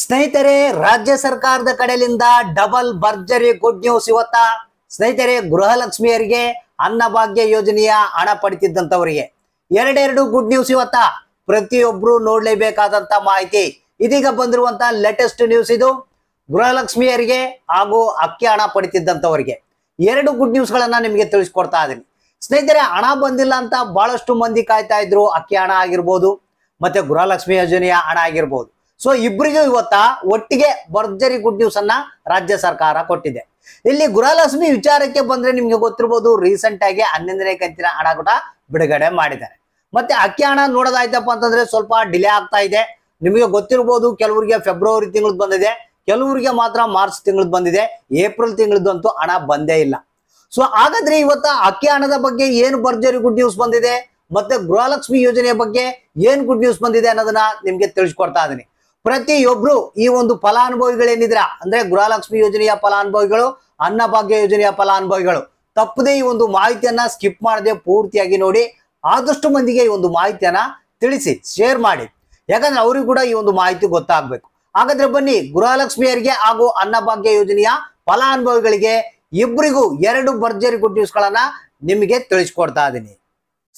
ಸ್ನೇಹಿತರೆ, ರಾಜ್ಯ ಸರ್ಕಾರದ ಕಡೆಯಿಂದ ಡಬಲ್ ಭರ್ಜರಿ ಗುಡ್ ನ್ಯೂಸ್ ಇವತ್ತ. ಸ್ನೇಹಿತರೆ, ಗೃಹಲಕ್ಷ್ಮಿಯರಿಗೆ ಅನ್ನಭಾಗ್ಯ ಯೋಜನೆಯ ಹಣ ಪಡಿತಿದ್ದಂಥವರಿಗೆ. ಎರಡೆರಡು ಗುಡ್ ನ್ಯೂಸ್ ಇವತ್ತ. ಪ್ರತಿಯೊಬ್ರು ನೋಡ್ಲೇಬೇಕಾದಂತ ಮಾಹಿತಿ. ಇದೀಗ ಬಂದಿರುವಂತ ಲೇಟೆಸ್ಟ್ ನ್ಯೂಸ್ ಇದು. ಗೃಹಲಕ್ಷ್ಮಿಯರಿಗೆ ಹಾಗೂ ಅಕ್ಕಿ ಹಣ ಪಡಿತಿದ್ದಂತವರಿಗೆ ಎರಡು ಗುಡ್ ನ್ಯೂಸ್ ಗಳನ್ನ ನಿಮಗೆ ತಿಳಿಸ್ಕೊಡ್ತಾ ಇದೀನಿ. ಸ್ನೇಹಿತರೆ, ಹಣ ಬಂದಿಲ್ಲ ಅಂತ ಬಹಳಷ್ಟು ಮಂದಿ ಕಾಯ್ತಾ ಇದ್ರು, ಅಕ್ಕಿ ಹಣ ಆಗಿರ್ಬೋದು, ಮತ್ತೆ ಗೃಹಲಕ್ಷ್ಮಿ ಯೋಜನೆಯ ಹಣ ಆಗಿರ್ಬೋದು. ಸೊ ಇಬ್ಬರಿಗೂ ಇವತ್ತ ಒಟ್ಟಿಗೆ ಭರ್ಜರಿ ಗುಡ್ ನ್ಯೂಸ್ ಅನ್ನ ರಾಜ್ಯ ಸರ್ಕಾರ ಕೊಟ್ಟಿದೆ. ಇಲ್ಲಿ ಗೃಹಲಕ್ಷ್ಮಿ ವಿಚಾರಕ್ಕೆ ಬಂದ್ರೆ ನಿಮ್ಗೆ ಗೊತ್ತಿರ್ಬೋದು ರೀಸೆಂಟ್ ಆಗಿ ಹನ್ನೊಂದನೇ ಕಂತಿನ ಹಣ ಕೂಡ ಬಿಡುಗಡೆ ಮಾಡಿದ್ದಾರೆ. ಮತ್ತೆ ಅಕ್ಕಿ ಹಣ ನೋಡೋದಾಯ್ತಪ್ಪ ಅಂತಂದ್ರೆ ಸ್ವಲ್ಪ ಡಿಲೇ ಆಗ್ತಾ ಇದೆ. ನಿಮಗೆ ಗೊತ್ತಿರ್ಬೋದು, ಕೆಲವರಿಗೆ ಫೆಬ್ರವರಿ ತಿಂಗಳದ್ ಬಂದಿದೆ. ಕೆಲವರಿಗೆ ಮಾತ್ರ ಮಾರ್ಚ್ ತಿಂಗಳದ್ ಬಂದಿದೆ. ಏಪ್ರಿಲ್ ತಿಂಗಳದಂತೂ ಹಣ ಬಂದೇ ಇಲ್ಲ. ಸೊ ಹಾಗಾದ್ರೆ ಇವತ್ತ ಅಕ್ಕಿ ಹಣದ ಬಗ್ಗೆ ಏನು ಭರ್ಜರಿ ಗುಡ್ ನ್ಯೂಸ್ ಬಂದಿದೆ? ಮತ್ತೆ ಗೃಹಲಕ್ಷ್ಮಿ ಯೋಜನೆಯ ಬಗ್ಗೆ ಏನ್ ಗುಡ್ ನ್ಯೂಸ್ ಬಂದಿದೆ ಅನ್ನೋದನ್ನ ನಿಮ್ಗೆ ತಿಳಿಸ್ಕೊಡ್ತಾ ಇದೀನಿ. ಪ್ರತಿಯೊಬ್ರು ಈ ಒಂದು ಫಲಾನುಭವಿಗಳೇನಿದ್ರ ಅಂದ್ರೆ ಗೃಹಲಕ್ಷ್ಮಿ ಯೋಜನೆಯ ಫಲಾನುಭವಿಗಳು, ಅನ್ನಭಾಗ್ಯ ಯೋಜನೆಯ ಫಲಾನುಭವಿಗಳು. ತಪ್ಪದೇ ಈ ಒಂದು ಮಾಹಿತಿಯನ್ನ ಸ್ಕಿಪ್ ಮಾಡದೆ ಪೂರ್ತಿಯಾಗಿ ನೋಡಿ, ಆದಷ್ಟು ಮಂದಿಗೆ ಈ ಒಂದು ಮಾಹಿತಿಯನ್ನ ತಿಳಿಸಿ, ಶೇರ್ ಮಾಡಿ. ಯಾಕಂದ್ರೆ ಅವ್ರಿಗೂ ಕೂಡ ಈ ಒಂದು ಮಾಹಿತಿ ಗೊತ್ತಾಗ್ಬೇಕು. ಹಾಗಾದ್ರೆ ಬನ್ನಿ, ಗೃಹಲಕ್ಷ್ಮಿಯರಿಗೆ ಹಾಗೂ ಅನ್ನಭಾಗ್ಯ ಯೋಜನೆಯ ಫಲಾನುಭವಿಗಳಿಗೆ ಇಬ್ಬರಿಗೂ ಎರಡು ಭರ್ಜರಿ ಗುಡ್ ನ್ಯೂಸ್ ಗಳನ್ನ ನಿಮಗೆ ತಿಳಿಸ್ಕೊಡ್ತಾ ಇದ್ದೀನಿ.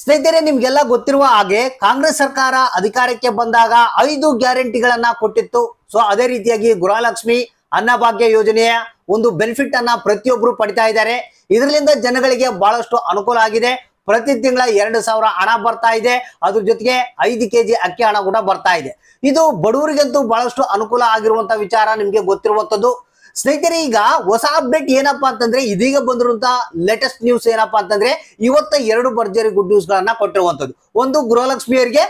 ಸ್ನೇಹಿತರೆ, ನಿಮ್ಗೆಲ್ಲ ಗೊತ್ತಿರುವ ಹಾಗೆ ಕಾಂಗ್ರೆಸ್ ಸರ್ಕಾರ ಅಧಿಕಾರಕ್ಕೆ ಬಂದಾಗ ಐದು ಗ್ಯಾರಂಟಿಗಳನ್ನ ಕೊಟ್ಟಿತ್ತು. ಸೊ, ಅದೇ ರೀತಿಯಾಗಿ ಗೃಹಲಕ್ಷ್ಮಿ ಅನ್ನಭಾಗ್ಯ ಯೋಜನೆಯ ಒಂದು ಬೆನಿಫಿಟ್ ಅನ್ನ ಪ್ರತಿಯೊಬ್ರು ಪಡಿತಾ ಇದ್ದಾರೆ. ಇದರಿಂದ ಜನಗಳಿಗೆ ಬಹಳಷ್ಟು ಅನುಕೂಲ ಆಗಿದೆ. ಪ್ರತಿ ತಿಂಗಳ ಎರಡು ಸಾವಿರ ಹಣ ಬರ್ತಾ ಇದೆ. ಅದ್ರ ಜೊತೆಗೆ ಐದು ಕೆಜಿ ಅಕ್ಕಿ ಹಣ ಕೂಡ ಬರ್ತಾ ಇದೆ. ಇದು ಬಡವರಿಗಂತೂ ಬಹಳಷ್ಟು ಅನುಕೂಲ ಆಗಿರುವಂತ ವಿಚಾರ ನಿಮ್ಗೆ ಗೊತ್ತಿರುವಂತದ್ದು. ಸ್ನೇಹಿತರೆ, ಈಗ ಹೊಸ ಅಪ್ಡೇಟ್ ಏನಪ್ಪಾ ಅಂತಂದ್ರೆ ಇದೀಗ ಬಂದಿರುವಂತ ಲೇಟೆಸ್ಟ್ ನ್ಯೂಸ್ ಏನಪ್ಪಾ ಅಂತಂದ್ರೆ ಇವತ್ತ ಎರಡು ಭರ್ಜರಿ ಗುಡ್ ನ್ಯೂಸ್ ಗಳನ್ನ ಕೊಟ್ಟಿರುವಂತದ್ದು ಒಂದು ಗೃಹಲಕ್ಷ್ಮಿಯರಿಗೆ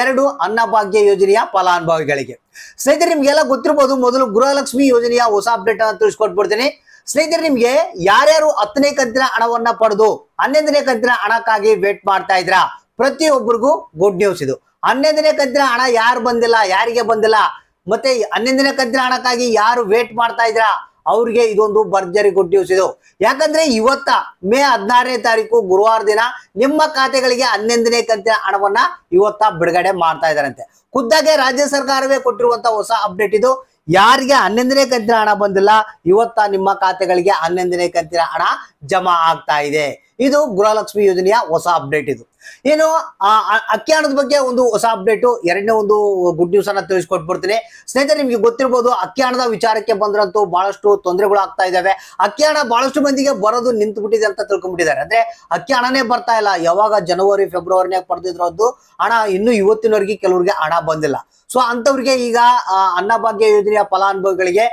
ಎರಡು ಅನ್ನಭಾಗ್ಯ ಯೋಜನೆಯ ಫಲಾನುಭವಿಗಳಿಗೆ. ಸ್ನೇಹಿತರೆ, ನಿಮ್ಗೆಲ್ಲ ಗೊತ್ತಿರ್ಬೋದು, ಮೊದಲು ಗೃಹಲಕ್ಷ್ಮಿ ಯೋಜನೆಯ ಹೊಸ ಅಪ್ಡೇಟ್ ಅನ್ನ ತಿಳಿಸ್ಕೊಟ್ಬಿಡ್ತೀನಿ. ಸ್ನೇಹಿತರೆ, ನಿಮ್ಗೆ ಯಾರ್ಯಾರು ಹತ್ತನೇ ಕಂತಿನ ಹಣವನ್ನ ಪಡೆದು, ಹನ್ನೊಂದನೇ ಕಂತಿನ ಹಣಕ್ಕಾಗಿ ವೇಟ್ ಮಾಡ್ತಾ ಇದ್ರ ಪ್ರತಿಯೊಬ್ಬರಿಗೂ ಗುಡ್ ನ್ಯೂಸ್ ಇದು. ಹನ್ನೊಂದನೇ ಕಂತಿನ ಹಣ ಯಾರು ಬಂದಿಲ್ಲ, ಯಾರಿಗೆ ಬಂದಿಲ್ಲ? ಮತ್ತೆ ಹನ್ನೊಂದನೇ ಕಂತಿನ ಹಣಕ್ಕಾಗಿ ಯಾರು ವೇಟ್ ಮಾಡ್ತಾ ಇದ್ರ? ಅವ್ರಿಗೆ ಇದೊಂದು ಭರ್ಜರಿ ಗುಡ್ ನ್ಯೂಸ್ ಇದು. ಯಾಕಂದ್ರೆ ಇವತ್ತ ಮೇ ಹದಿನಾರನೇ ತಾರೀಕು ಗುರುವಾರ ದಿನ ನಿಮ್ಮ ಖಾತೆಗಳಿಗೆ ಹನ್ನೊಂದನೇ ಕಂತಿನ ಹಣವನ್ನ ಇವತ್ತ ಬಿಡುಗಡೆ ಮಾಡ್ತಾ ಇದಾರಂತೆ ಖುದ್ದಾಗೆ ರಾಜ್ಯ ಸರ್ಕಾರವೇ ಕೊಟ್ಟಿರುವಂತ ಹೊಸ ಅಪ್ಡೇಟ್ ಇದು. ಯಾರಿಗೆ ಹನ್ನೊಂದನೇ ಕಂತಿನ ಹಣ ಬಂದಿಲ್ಲ, ಇವತ್ತ ನಿಮ್ಮ ಖಾತೆಗಳಿಗೆ ಹನ್ನೊಂದನೇ ಕಂತಿನ ಹಣ ಜಮಾ ಆಗ್ತಾ ಇದೆ. ಇದು ಗೃಹಲಕ್ಷ್ಮಿ ಯೋಜನೆಯ ಹೊಸ ಅಪ್ಡೇಟ್ ಇದು. ಏನು ಅಕ್ಕಿ ಹಣದ ಬಗ್ಗೆ ಒಂದು ಹೊಸ ಅಪ್ಡೇಟು ಎರಡನೇ ಒಂದು ಗುಡ್ ನ್ಯೂಸ್ ಅನ್ನ ತಿಳಿಸ್ಕೊಟ್ಬಿಡ್ತೀನಿ. ಸ್ನೇಹಿತರೆ, ನಿಮ್ಗೆ ಗೊತ್ತಿರ್ಬೋದು ಅಕ್ಕಿ ಹಣದ ವಿಚಾರಕ್ಕೆ ಬಂದ್ರಂತೂ ಬಹಳಷ್ಟು ತೊಂದರೆಗಳು ಆಗ್ತಾ ಇದಾವೆ. ಅಕ್ಕಿ ಹಣ ಬಹಳಷ್ಟು ಮಂದಿಗೆ ಬರೋದು ನಿಂತು ಬಿಟ್ಟಿದೆ ಅಂತ ತಿಳ್ಕೊಂಡ್ಬಿಟ್ಟಿದ್ದಾರೆ. ಅಂದ್ರೆ ಅಕ್ಕಿ ಹಣನೇ ಬರ್ತಾ ಇಲ್ಲ. ಯಾವಾಗ ಜನವರಿ ಫೆಬ್ರವರಿನಾಗ ಪಡೆದಿದ್ರದ್ದು ಹಣ ಇನ್ನು ಇವತ್ತಿನವರೆಗೆ ಕೆಲವರಿಗೆ ಹಣ ಬಂದಿಲ್ಲ. ಸೊ ಅಂತವ್ರಿಗೆ ಈಗ ಅನ್ನಭಾಗ್ಯ ಯೋಜನೆಯ ಫಲಾನುಭವಿಗಳಿಗೆ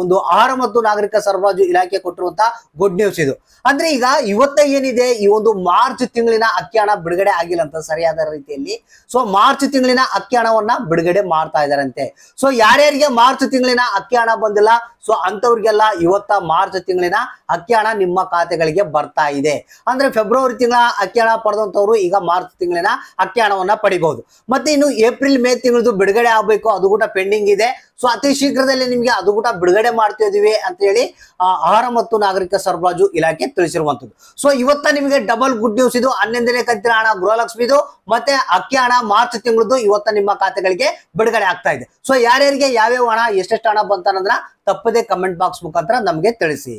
ಒಂದು ಆಹಾರ ಮತ್ತು ನಾಗರಿಕ ಸರಬರಾಜು ಇಲಾಖೆ ಕೊಟ್ಟಿರುವಂತಹ ಗುಡ್ ನ್ಯೂಸ್ ಇದು. ಅಂದ್ರೆ ಈಗ ಇವತ್ತ ಏನಿದೆ? ಈ ಒಂದು ಮಾರ್ಚ್ ತಿಂಗಳಿನ ಅಕ್ಕಿ ಹಣ ಬಿಡುಗಡೆ ಆಗಿಲ್ಲ ಅಂತ ಸರಿಯಾದ ರೀತಿಯಲ್ಲಿ. ಸೊ ಮಾರ್ಚ್ ತಿಂಗಳಿನ ಅಕ್ಕಿ ಹಣವನ್ನ ಬಿಡುಗಡೆ ಮಾಡ್ತಾ ಇದಾರಂತೆ ಸೊ ಯಾರ್ಯಾರಿಗೆ ಮಾರ್ಚ್ ತಿಂಗಳಿನ ಅಕ್ಕಿ ಹಣ ಬಂದಿಲ್ಲ? ಸೊ ಅಂತವ್ರಿಗೆಲ್ಲ ಇವತ್ತ ಮಾರ್ಚ್ ತಿಂಗಳಿನ ಅಕ್ಕಿ ಹಣ ನಿಮ್ಮ ಖಾತೆಗಳಿಗೆ ಬರ್ತಾ ಇದೆ. ಅಂದ್ರೆ ಫೆಬ್ರವರಿ ತಿಂಗಳ ಅಕ್ಕಿ ಹಣ ಪಡೆದಂತವ್ರು ಈಗ ಮಾರ್ಚ್ ತಿಂಗಳಿನ ಅಕ್ಕಿ ಹಣವನ್ನ ಪಡಿಬಹುದು ಮತ್ತೆ ಇನ್ನು ಏಪ್ರಿಲ್ ಮೇ ತಿಂಗಳದು ಬಿಡುಗಡೆ ಆಗ್ಬೇಕು, ಅದು ಕೂಡ ಪೆಂಡಿಂಗ್ ಇದೆ. ಸೊ ಅತಿ ಶೀಘ್ರದಲ್ಲಿ ನಿಮಗೆ ಅದು ಕೂಡ ಬಿಡುಗಡೆ ಮಾಡ್ತಾ ಇದೀವಿ ಅಂತ ಹೇಳಿ ಆಹಾರ ಮತ್ತು ನಾಗರಿಕ ಸರಬರಾಜು ಇಲಾಖೆ ತಿಳಿಸಿರುವಂತದ್ದು ಸೊ ಇವತ್ತ ನಿಮಗೆ ಡಬಲ್ ಗುಡ್ ನ್ಯೂಸ್ ಇದು. ಹನ್ನೊಂದನೇ ಕಂತಿನ ಹಣ ಗೃಹಲಕ್ಷ್ಮಿದು ಮತ್ತೆ ಅಕ್ಕಿ ಹಣ ಮಾರ್ಚ್ ತಿಂಗಳದ್ದು ಇವತ್ತ ನಿಮ್ಮ ಖಾತೆಗಳಿಗೆ ಬಿಡುಗಡೆ ಆಗ್ತಾ ಇದೆ. ಸೊ ಯಾರ್ಯಾರಿಗೆ ಯಾವ್ಯಾವ ಹಣ, ಎಷ್ಟೆಷ್ಟು ಹಣ ಬಂತಾನಂದ್ರ ತಪ್ಪದೆ ಕಮೆಂಟ್ ಬಾಕ್ಸ್ ಮುಖಾಂತರ ನಮಗೆ ತಿಳಿಸಿ.